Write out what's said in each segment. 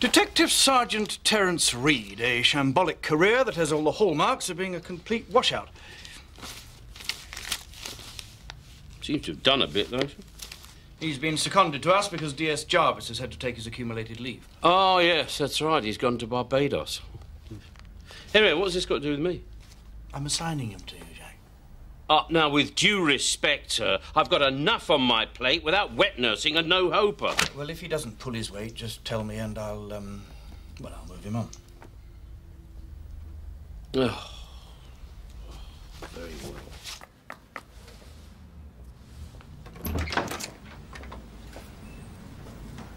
Detective Sergeant Terence Reid, a shambolic career that has all the hallmarks of being a complete washout. Seems to have done a bit, though. He's been seconded to us because D.S. Jarvis has had to take his accumulated leave. Oh, yes, that's right. He's gone to Barbados. Anyway, what's this got to do with me? I'm assigning him to you. Uh, now, with due respect, sir, I've got enough on my plate without wet nursing a no-hoper. Well, if he doesn't pull his weight, just tell me and I'll, um, well, I'll move him on. Oh. Very well.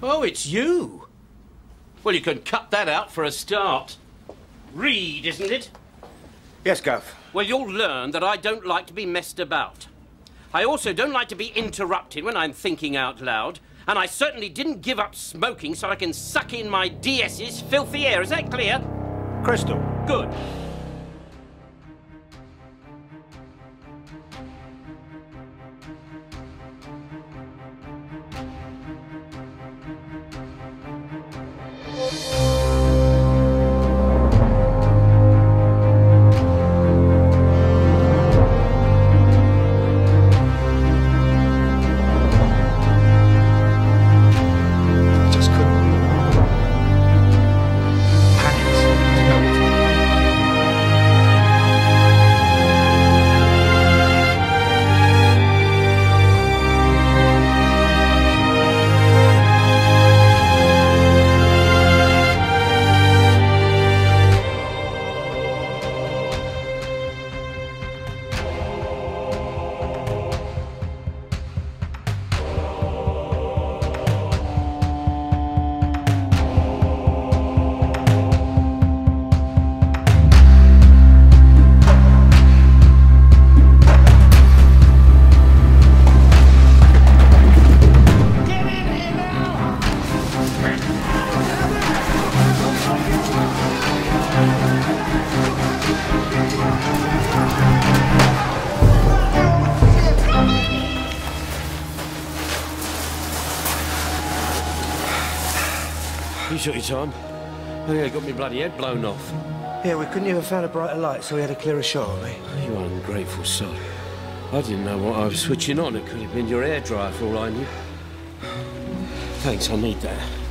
Oh, it's you. Well, you can cut that out for a start. Reid, isn't it? Yes, Guff. Well, you'll learn that I don't like to be messed about. I also don't like to be interrupted when I'm thinking out loud. And I certainly didn't give up smoking so I can suck in my DS's filthy air. Is that clear? Crystal. Good. You took your time. I think I got my bloody head blown off. Yeah, we couldn't even found a brighter light, so we had a clearer shot of me. Oh, you ungrateful sod. I didn't know what I was switching on. It could have been your air dryer for all I knew. Thanks, I need that.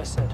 I said,